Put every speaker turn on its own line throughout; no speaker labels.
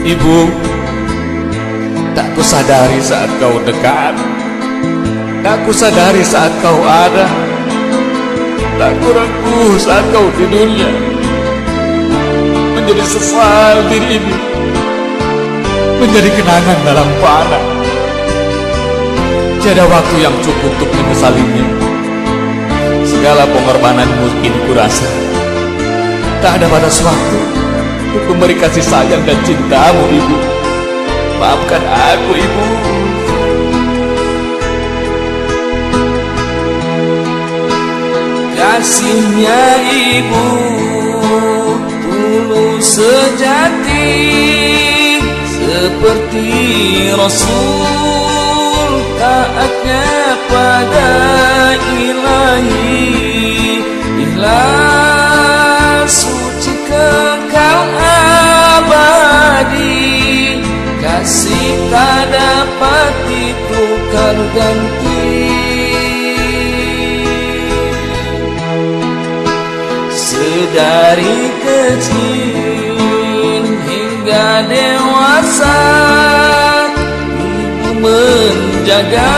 Ibu, tak kusadari saat kau dekat, tak kusadari saat kau ada, tak kuragu saat kau di dunia, menjadi sesal diri ini, menjadi kenangan dalam panah. Tiada waktu yang cukup untuk menyesalinya. Segala pengorbanan mungkin kurasa tak ada batas waktu untuk memberi kasih sayang dan cintamu, Ibu. Maafkan aku, Ibu.
Kasihnya ibu tulus sejati Seperti Rasul taatnya pada ilahi Ikhlas ditukar ganti Sedari kecil hingga dewasa Ibu menjaga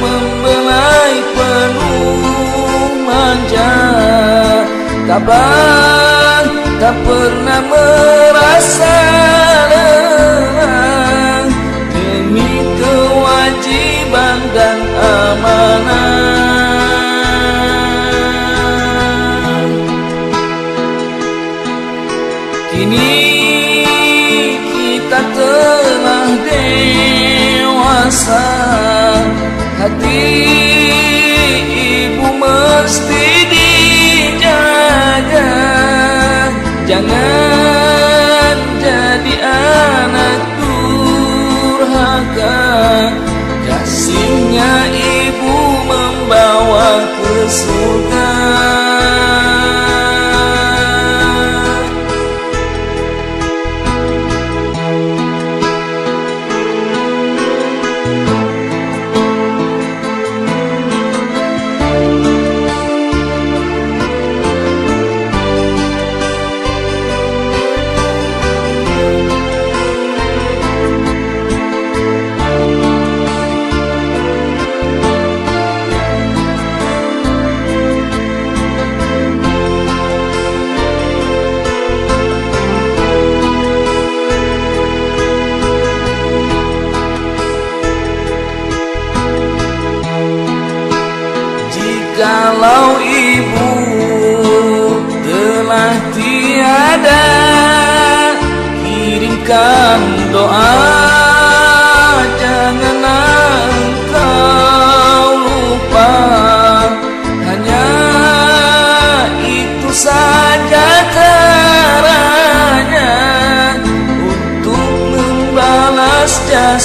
Membelai penuh manja. Tabah tak pernah merasa dewasa Hati ibu mesti dijaga. Jangan jadi anak durhaka. Kasihnya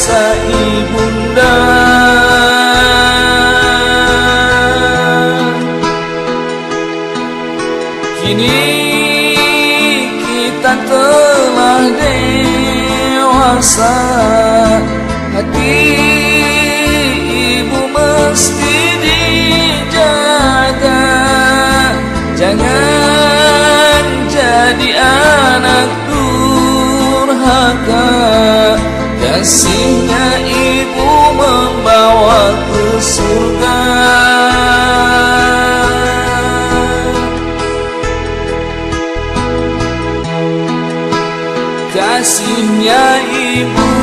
jasa ibunda. Kini kita telah dewasa. Hati ibu mesti Kasihnya ibu membawa ke surga. Kasihnya ibu